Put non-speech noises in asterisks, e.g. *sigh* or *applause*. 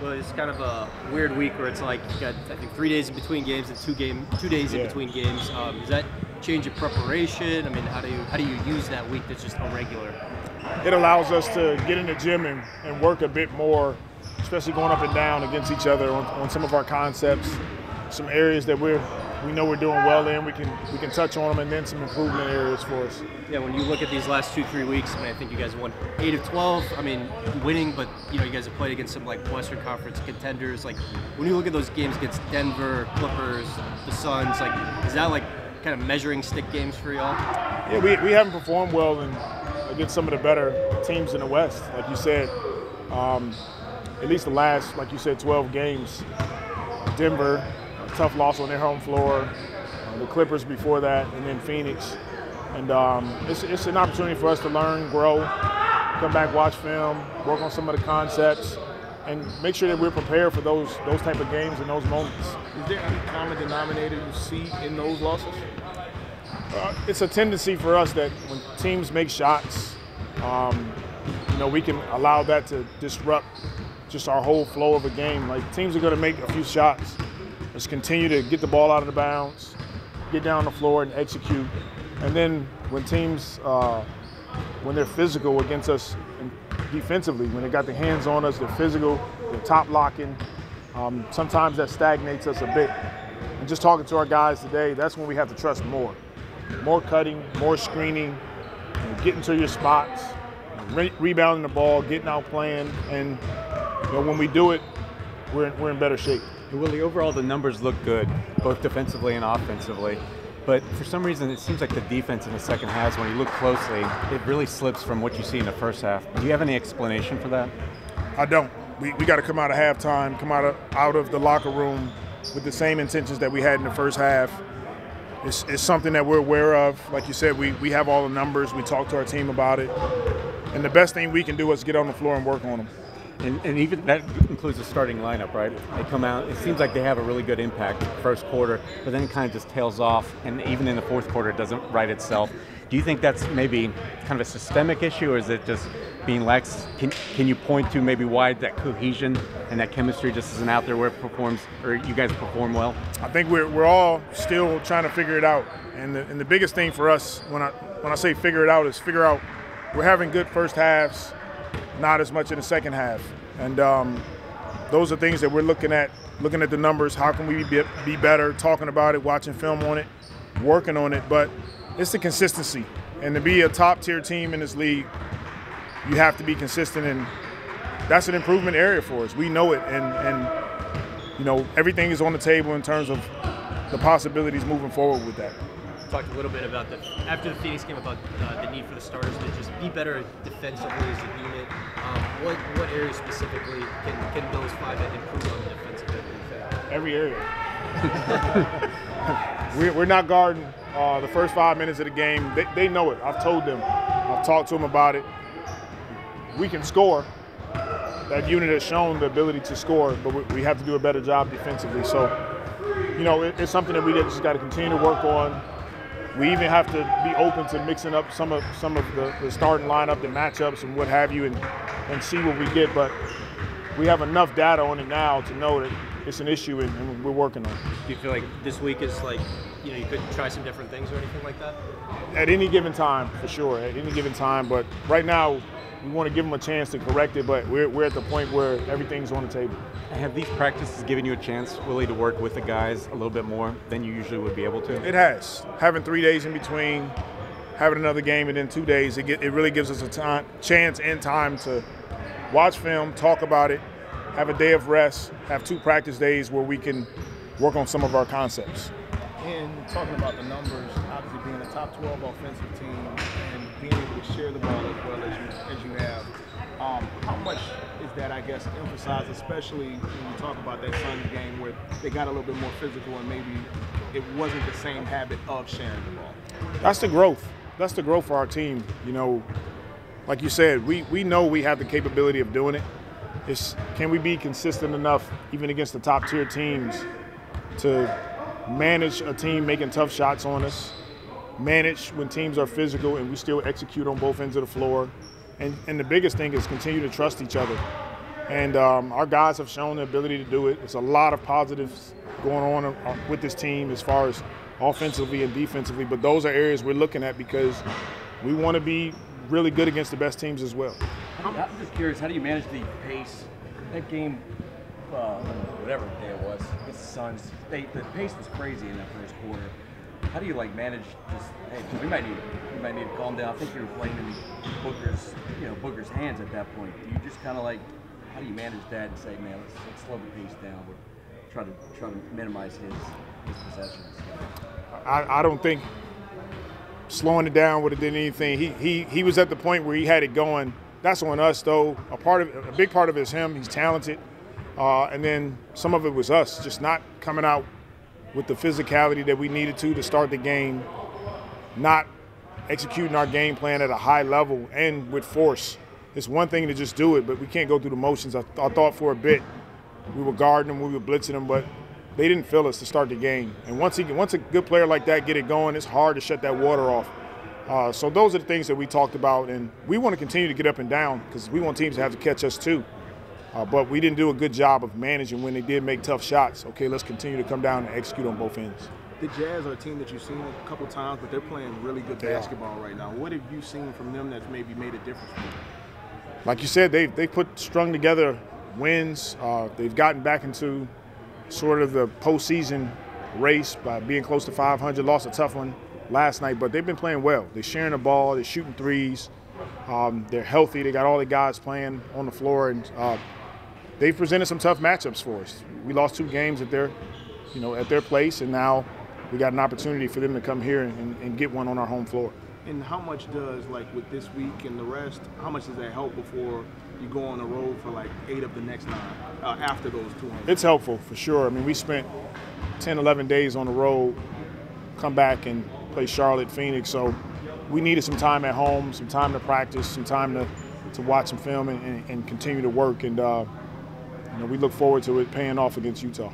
Well, it's kind of a weird week where it's like you got I think three days in between games and two game two days Yeah. in between games. Um, does that change your preparation? I mean, how do you how do you use that week that's just irregular? It allows us to get in the gym and, and work a bit more, especially going up and down against each other on, on some of our concepts, some areas that we're we know we're doing well in. We can we can touch on them, and then some improvement areas for us. Yeah, when you look at these last two three weeks, I mean, I think you guys won eight of twelve. I mean, winning, but you know, you guys have played against some like Western Conference contenders. Like when you look at those games against Denver, Clippers, the Suns, like is that like kind of measuring stick games for y'all? Yeah, we, we haven't performed well in, against some of the better teams in the West, like you said. Um, at least the last, like you said, 12 games. Denver, tough loss on their home floor. Uh, the Clippers before that, and then Phoenix. And um, it's, it's an opportunity for us to learn, grow, come back, watch film, work on some of the concepts, and make sure that we're prepared for those those type of games and those moments. Is there any common denominator you see in those losses? Uh, it's a tendency for us that when teams make shots, um, you know, we can allow that to disrupt just our whole flow of a game. Like teams are going to make a few shots. Let's continue to get the ball out of the bounds, get down the floor and execute. And then when teams, uh, when they're physical against us defensively, when they got their hands on us, they're physical, they're top locking. Um, sometimes that stagnates us a bit. And just talking to our guys today, that's when we have to trust more more cutting, more screening, you know, getting to your spots, re- rebounding the ball, getting out playing, and you know, when we do it, we're we're in better shape. Willie, overall the numbers look good, both defensively and offensively. But for some reason, it seems like the defense in the second half, when you look closely, it really slips from what you see in the first half. Do you have any explanation for that? I don't. We, we got to come out of halftime, come out of out of the locker room with the same intentions that we had in the first half. It's, it's something that we're aware of. Like you said, we, we have all the numbers. We talk to our team about it. And the best thing we can do is get on the floor and work on them. And, and even that includes the starting lineup, right? They come out. It seems like they have a really good impact first quarter, but then it kind of just tails off. And even in the fourth quarter, it doesn't right itself. Do you think that's maybe kind of a systemic issue, or is it just being lax? Can, can you point to maybe why that cohesion and that chemistry just isn't out there where it performs, or you guys perform well? I think we're, we're all still trying to figure it out. And the, and the biggest thing for us when I when I say figure it out is figure out we're having good first halves, not as much in the second half. And um, those are things that we're looking at, looking at the numbers. How can we be, be better? Talking about it, watching film on it, working on it. But it's the consistency. And to be a top tier team in this league, you have to be consistent. And that's an improvement area for us. We know it. And, and you know, everything is on the table in terms of the possibilities moving forward with that. Talked a little bit about the after the Phoenix game about uh, the need for the starters to just be better defensively as a unit. Um, what what areas specifically can, can those five improve on the defensive end? Every area. *laughs* we're, not guarding uh, the first five minutes of the game. They, they know it. I've told them. I've talked to them about it. We can score. That unit has shown the ability to score, but we, we have to do a better job defensively. So, you know, it, it's something that we just got to continue to work on. We even have to be open to mixing up some of some of the, the starting lineup, the matchups, and what have you, and and see what we get. But we have enough data on it now to know that it's an issue and, and we're working on it. Do you feel like this week is like you know you could try some different things or anything like that? At any given time, for sure, at any given time. But right now, we want to give them a chance to correct it. But we're, we're at the point where everything's on the table. Have these practices given you a chance, Willie, to work with the guys a little bit more than you usually would be able to? It has. Having three days in between, having another game, and then two days, it, get, it really gives us a time, chance and time to watch film, talk about it, have a day of rest, have two practice days where we can work on some of our concepts. And talking about the numbers, obviously being a top 12 offensive team and being able to share the ball as well as you, as you have, um, how much is that, I guess, emphasized, especially when you talk about that Suns game where they got a little bit more physical and maybe it wasn't the same habit of sharing the ball? That's the growth. That's the growth for our team. You know, like you said, we, we know we have the capability of doing it. It's can we be consistent enough, even against the top tier teams, to manage a team making tough shots on us, manage when teams are physical and we still execute on both ends of the floor. And, and the biggest thing is continue to trust each other. And um, our guys have shown the ability to do it. There's a lot of positives going on uh, with this team as far as offensively and defensively, but those are areas we're looking at because we want to be really good against the best teams as well. I'm just curious, how do you manage the pace? That game, uh, whatever day it was, the Suns, they, the pace was crazy in that first quarter. How do you like manage just? Hey, we might need we might need to calm down. I think you were playing in Booker's you know Booker's hands at that point. Do you just kind of like how do you manage that and say, man, let's, let's slow the pace down. We're trying to try to minimize his his possessions. I, I don't think slowing it down would have done anything. He, he he was at the point where he had it going. That's on us though. A part of a big part of it is him. He's talented, uh, and then some of it was us just not coming out with the physicality that we needed to to start the game, not executing our game plan at a high level and with force. It's one thing to just do it, but we can't go through the motions. I, I thought for a bit we were guarding them, we were blitzing them, but they didn't feel us to start the game. And once he, once a good player like that get it going, it's hard to shut that water off. Uh, so those are the things that we talked about, and we want to continue to get up and down because we want teams to have to catch us too. Uh, but we didn't do a good job of managing when they did make tough shots. Okay, let's continue to come down and execute on both ends. The Jazz are a team that you've seen a couple times, but they're playing really good They basketball right now. What have you seen from them that's maybe made a difference? Like you said, they they put strung together wins. Uh, they've gotten back into sort of the postseason race by being close to 500. Lost a tough one last night, but they've been playing well. They're sharing the ball. They're shooting threes. Um, they're healthy. They got all the guys playing on the floor, and uh, they've presented some tough matchups for us. We lost two games at their, you know, at their place, and now we got an opportunity for them to come here and, and get one on our home floor. And how much does like with this week and the rest? How much does that help before you go on the road for like eight of the next nine uh, after those two? It's helpful for sure. I mean, we spent 10, 11 days on the road, come back and play Charlotte, Phoenix. So we needed some time at home, some time to practice, some time to, to watch some film and, and, and continue to work. And uh, know, we look forward to it paying off against Utah.